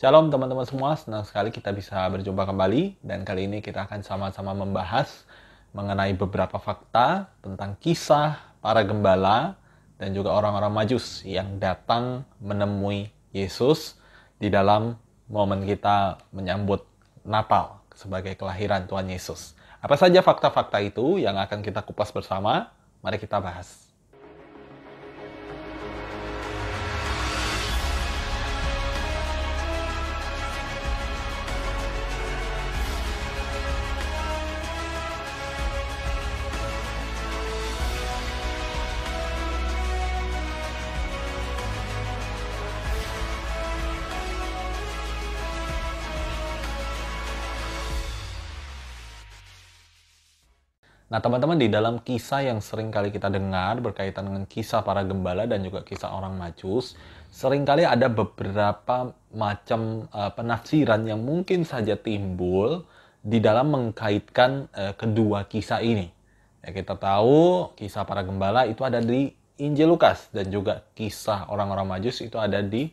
Shalom teman-teman semua, senang sekali kita bisa berjumpa kembali dan kali ini kita akan sama-sama membahas mengenai beberapa fakta tentang kisah para gembala dan juga orang-orang majus yang datang menemui Yesus di dalam momen kita menyambut Natal sebagai kelahiran Tuhan Yesus. Apa saja fakta-fakta itu yang akan kita kupas bersama? Mari kita bahas. Nah, teman-teman, di dalam kisah yang sering kali kita dengar berkaitan dengan kisah para gembala dan juga kisah orang majus, sering kali ada beberapa macam uh, penafsiran yang mungkin saja timbul di dalam mengkaitkan uh, kedua kisah ini. Ya, kita tahu kisah para gembala itu ada di Injil Lukas dan juga kisah orang-orang majus itu ada di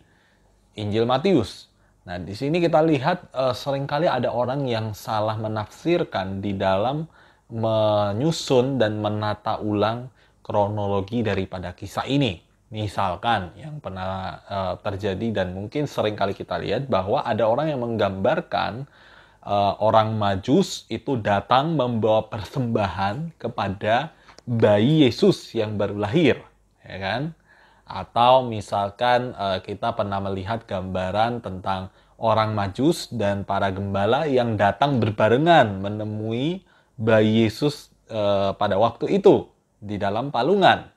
Injil Matius. Nah, di sini kita lihat uh, sering kali ada orang yang salah menafsirkan di dalam menyusun dan menata ulang kronologi daripada kisah ini. Misalkan yang pernah uh, terjadi dan mungkin sering kali kita lihat bahwa ada orang yang menggambarkan uh, orang Majus itu datang membawa persembahan kepada bayi Yesus yang baru lahir, ya kan? Atau misalkan uh, kita pernah melihat gambaran tentang orang Majus dan para gembala yang datang berbarengan menemui bayi Yesus uh, pada waktu itu di dalam palungan.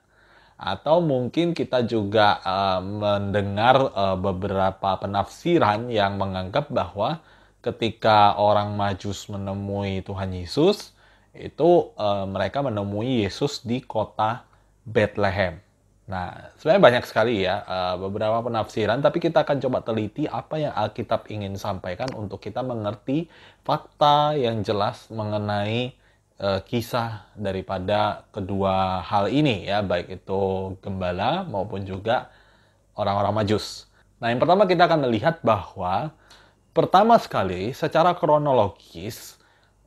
Atau mungkin kita juga uh, mendengar uh, beberapa penafsiran yang menganggap bahwa ketika orang Majus menemui Tuhan Yesus, itu mereka menemui Yesus di kota Bethlehem. Nah, sebenarnya banyak sekali ya uh, beberapa penafsiran, tapi kita akan coba teliti apa yang Alkitab ingin sampaikan untuk kita mengerti fakta yang jelas mengenai uh, kisah daripada kedua hal ini ya, baik itu gembala maupun juga orang-orang Majus. Nah, yang pertama kita akan melihat bahwa pertama sekali secara kronologis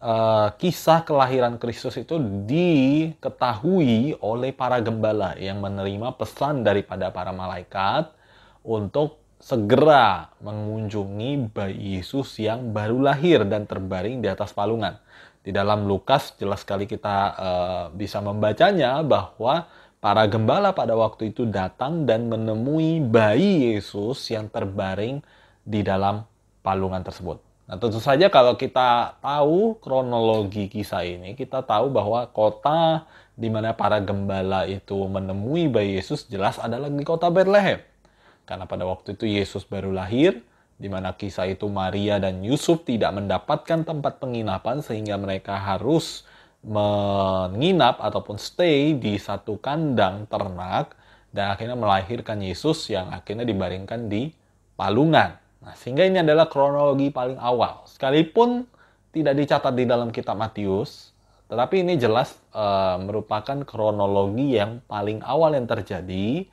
uh, kisah kelahiran Kristus itu diketahui oleh para gembala yang menerima pesan daripada para malaikat untuk segera mengunjungi bayi Yesus yang baru lahir dan terbaring di atas palungan. Di dalam Lukas jelas sekali kita uh, bisa membacanya bahwa para gembala pada waktu itu datang dan menemui bayi Yesus yang terbaring di dalam palungan tersebut. Nah, tentu saja kalau kita tahu kronologi kisah ini, kita tahu bahwa kota di mana para gembala itu menemui bayi Yesus jelas adalah di kota Bethlehem. Karena pada waktu itu Yesus baru lahir, di mana kisah itu Maria dan Yusuf tidak mendapatkan tempat penginapan sehingga mereka harus menginap ataupun stay di satu kandang ternak dan akhirnya melahirkan Yesus yang akhirnya dibaringkan di palungan. Nah, sehingga ini adalah kronologi paling awal. Sekalipun tidak dicatat di dalam kitab Matius, tetapi ini jelas e, merupakan kronologi yang paling awal yang terjadi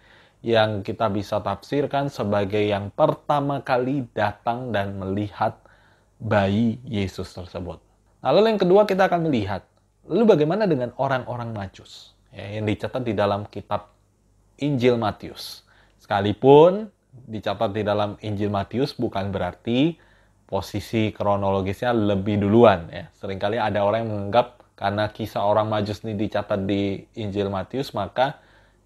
yang kita bisa tafsirkan sebagai yang pertama kali datang dan melihat bayi Yesus tersebut. Lalu yang kedua kita akan melihat, lalu bagaimana dengan orang-orang Majus ya, yang dicatat di dalam kitab Injil Matius. Sekalipun dicatat di dalam Injil Matius bukan berarti posisi kronologisnya lebih duluan ya. Seringkali ada orang yang menganggap karena kisah orang Majus ini dicatat di Injil Matius maka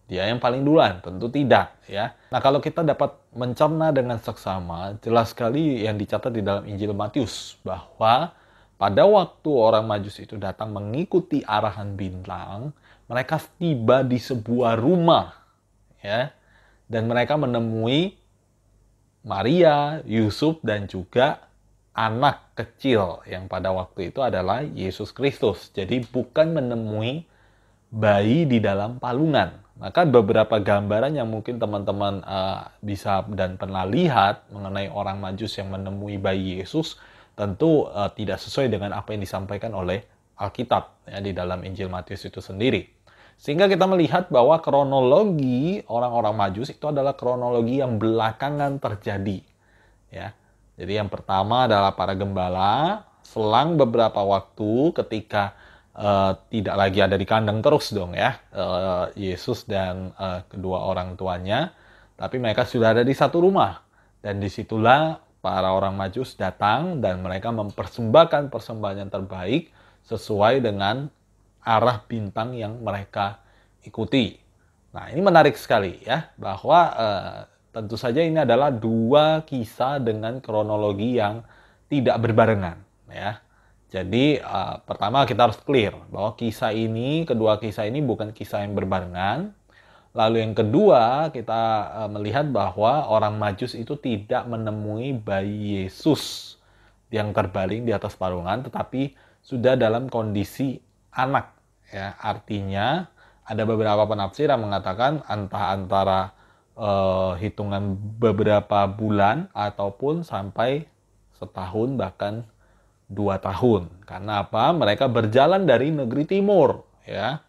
dia yang paling duluan? Tentu tidak, ya. Nah, kalau kita dapat mencerna dengan seksama, jelas sekali yang dicatat di dalam Injil Matius bahwa pada waktu orang Majus itu datang mengikuti arahan bintang, mereka tiba di sebuah rumah, ya. Dan mereka menemui Maria, Yusuf dan juga anak kecil yang pada waktu itu adalah Yesus Kristus. Jadi bukan menemui bayi di dalam palungan, maka beberapa gambaran yang mungkin teman-teman uh, bisa dan pernah lihat mengenai orang Majus yang menemui bayi Yesus tentu uh, tidak sesuai dengan apa yang disampaikan oleh Alkitab ya, di dalam Injil Matius itu sendiri. Sehingga kita melihat bahwa kronologi orang-orang Majus itu adalah kronologi yang belakangan terjadi. Ya. Jadi yang pertama adalah para gembala selang beberapa waktu ketika uh, tidak lagi ada di kandang terus dong ya uh, Yesus dan uh, kedua orang tuanya, tapi mereka sudah ada di satu rumah dan di situlah para orang Majus datang dan mereka mempersembahkan persembahan yang terbaik sesuai dengan arah bintang yang mereka ikuti. Nah, ini menarik sekali ya bahwa uh, tentu saja ini adalah dua kisah dengan kronologi yang tidak berbarengan ya. Jadi uh, pertama kita harus clear bahwa kisah ini, kedua kisah ini bukan kisah yang berbarengan, Lalu yang kedua, kita uh, melihat bahwa orang Majus itu tidak menemui bayi Yesus yang terbaring di atas parungan, tetapi sudah dalam kondisi anak. Ya, artinya ada beberapa penafsir yang mengatakan entah antara uh, hitungan beberapa bulan ataupun sampai setahun bahkan dua tahun. Karena apa? Mereka berjalan dari negeri timur, ya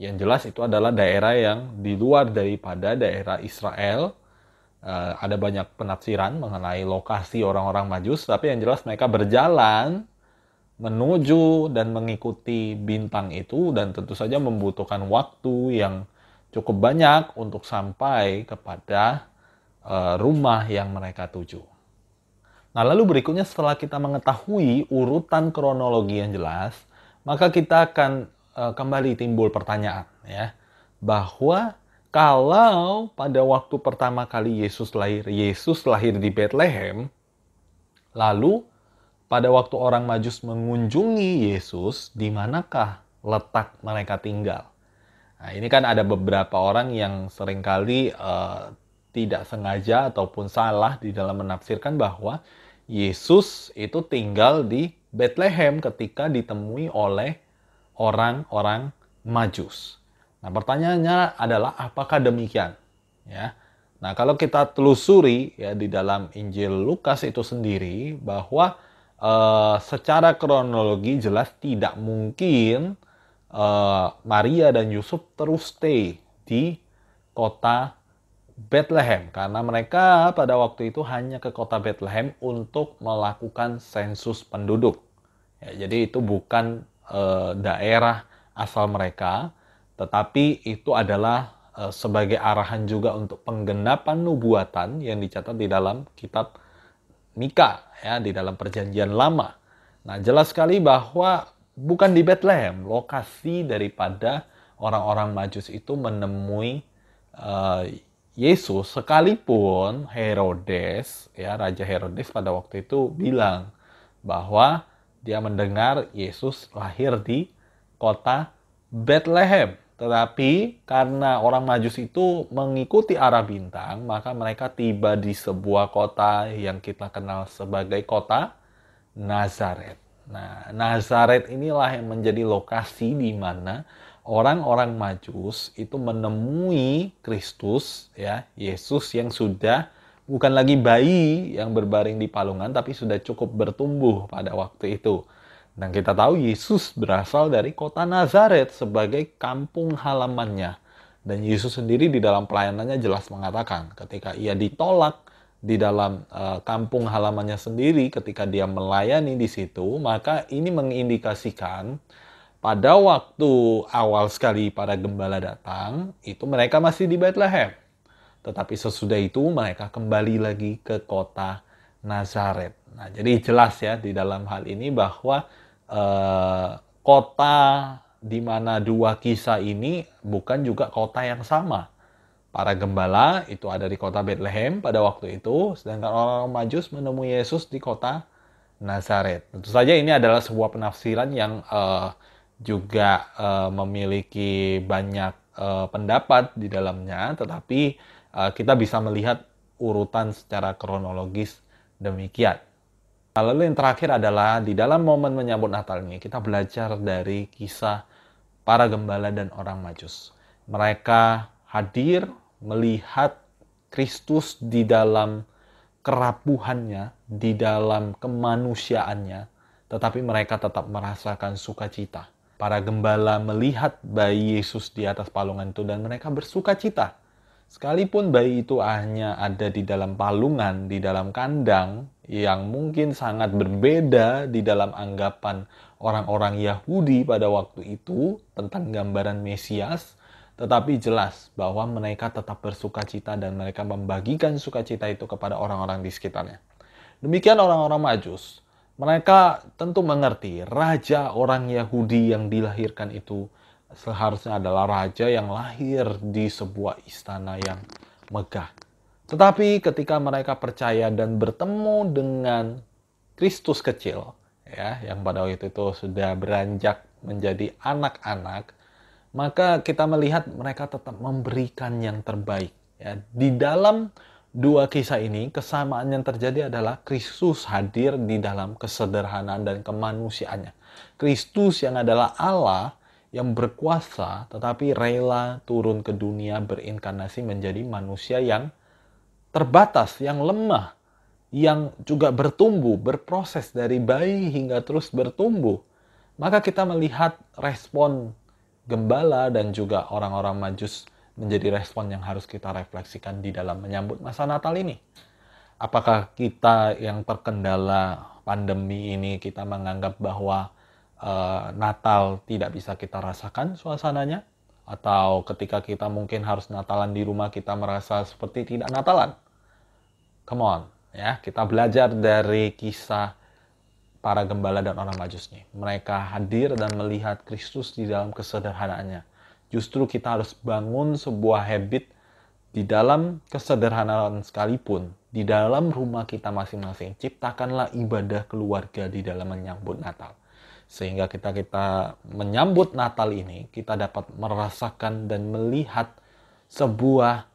yang jelas itu adalah daerah yang di luar daripada daerah Israel. Uh, ada banyak penafsiran mengenai lokasi orang-orang Majus, tapi yang jelas mereka berjalan menuju dan mengikuti bintang itu dan tentu saja membutuhkan waktu yang cukup banyak untuk sampai kepada uh, rumah yang mereka tuju. Nah, lalu berikutnya setelah kita mengetahui urutan kronologi yang jelas, maka kita akan uh, kembali timbul pertanyaan ya bahwa kalau pada waktu pertama kali Yesus lahir, Yesus lahir di Bethlehem, lalu pada waktu orang Majus mengunjungi Yesus, di manakah letak mereka tinggal? Nah, ini kan ada beberapa orang yang sering kali uh, tidak sengaja ataupun salah di dalam menafsirkan bahwa Yesus itu tinggal di Bethlehem ketika ditemui oleh orang-orang Majus. Nah, pertanyaannya adalah apakah demikian? Ya. Nah, kalau kita telusuri ya di dalam Injil Lukas itu sendiri bahwa uh, secara kronologi jelas tidak mungkin uh, Maria dan Yusuf terus stay di kota Bethlehem karena mereka pada waktu itu hanya ke kota Bethlehem untuk melakukan sensus penduduk. Ya, jadi itu bukan eh, daerah asal mereka, tetapi itu adalah sebagai arahan juga untuk penggenapan nubuatan yang dicatat di dalam kitab Mika ya di dalam perjanjian lama. Nah, jelas sekali bahwa bukan di Bethlehem, lokasi daripada orang-orang Majus itu menemui uh, Yesus sekalipun Herodes ya raja Herodes pada waktu itu bilang bahwa dia mendengar Yesus lahir di kota Bethlehem. Tetapi karena orang Majus itu mengikuti arah bintang, maka mereka tiba di sebuah kota yang kita kenal sebagai kota Nazaret. Nah, Nazaret inilah yang menjadi lokasi di mana orang-orang Majus itu menemui Kristus ya, Yesus yang sudah bukan lagi bayi yang berbaring di palungan, tapi sudah cukup bertumbuh pada waktu itu. Dan kita tahu Yesus berasal dari kota Nazaret sebagai kampung halamannya. Dan Yesus sendiri di dalam pelayanannya jelas mengatakan ketika ia ditolak di dalam uh, kampung halamannya sendiri ketika dia melayani di situ, maka ini mengindikasikan pada waktu awal sekali para gembala datang, itu mereka masih di Bethlehem. Tetapi sesudah itu mereka kembali lagi ke kota Nazaret. Nah, jadi jelas ya di dalam hal ini bahwa eh, kota di mana dua kisah ini bukan juga kota yang sama. Para gembala itu ada di kota Bethlehem pada waktu itu, sedangkan orang Majus menemui Yesus di kota Nazaret. Tentu saja ini adalah sebuah penafsiran yang uh, juga uh, memiliki banyak uh, pendapat di dalamnya, tetapi Eh, kita bisa melihat urutan secara kronologis demikian. Lalu yang terakhir adalah di dalam momen menyambut Natal ini kita belajar dari kisah para gembala dan orang majus. Mereka hadir melihat Kristus di dalam kerapuhannya, di dalam kemanusiaannya, tetapi mereka tetap merasakan sukacita. Para gembala melihat bayi Yesus di atas palungan itu dan mereka bersukacita Sekalipun bayi itu hanya ada di dalam palungan, di dalam kandang, yang mungkin sangat berbeda di dalam anggapan orang-orang Yahudi pada waktu itu tentang gambaran Mesias, tetapi jelas bahwa mereka tetap bersuka cita dan mereka membagikan sukacita itu kepada orang-orang di sekitarnya. Demikian orang-orang Majus. Mereka tentu mengerti raja orang Yahudi yang dilahirkan itu seharusnya adalah raja yang lahir di sebuah istana yang megah. Tetapi ketika mereka percaya dan bertemu dengan Kristus kecil, ya, yang pada waktu itu sudah beranjak menjadi anak-anak, maka kita melihat mereka tetap memberikan yang terbaik. Ya. Di dalam dua kisah ini, kesamaan yang terjadi adalah Kristus hadir di dalam kesederhanaan dan kemanusiaannya. Kristus yang adalah Allah yang berkuasa tetapi rela turun ke dunia berinkarnasi menjadi manusia yang terbatas, yang lemah, yang juga bertumbuh, berproses dari bayi hingga terus bertumbuh. Maka kita melihat respon gembala dan juga orang-orang majus menjadi respon yang harus kita refleksikan di dalam menyambut masa Natal ini. Apakah kita yang terkendala pandemi ini kita menganggap bahwa uh, Natal tidak bisa kita rasakan suasananya atau ketika kita mungkin harus Natalan di rumah kita merasa seperti tidak Natalan. Come on, ya kita belajar dari kisah para gembala dan orang majus. Mereka hadir dan melihat Kristus di dalam kesederhanaannya. Justru kita harus bangun sebuah habit di dalam kesederhanaan sekalipun, di dalam rumah kita masing-masing, ciptakanlah ibadah keluarga di dalam menyambut Natal sehingga kita kita menyambut Natal ini kita dapat merasakan dan melihat sebuah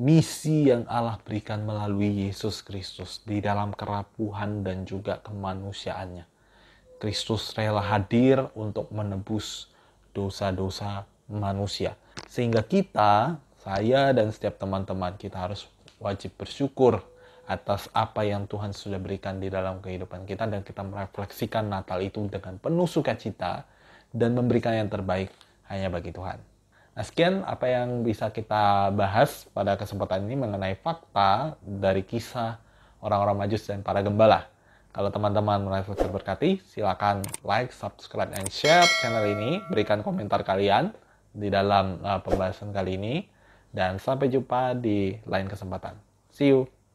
misi yang Allah berikan melalui Yesus Kristus di dalam kerapuhan dan juga kemanusiaannya. Kristus rela hadir untuk menebus dosa-dosa manusia. Sehingga kita, saya dan setiap teman-teman kita harus wajib bersyukur atas apa yang Tuhan sudah berikan di dalam kehidupan kita dan kita merefleksikan Natal itu dengan penuh sukacita dan memberikan yang terbaik hanya bagi Tuhan. Nah, sekian apa yang bisa kita bahas pada kesempatan ini mengenai fakta dari kisah orang-orang Majus dan para gembala. Kalau teman-teman merasa terberkati, silakan like, subscribe, and share channel ini. Berikan komentar kalian di dalam uh, pembahasan kali ini. Dan sampai jumpa di lain kesempatan. See you!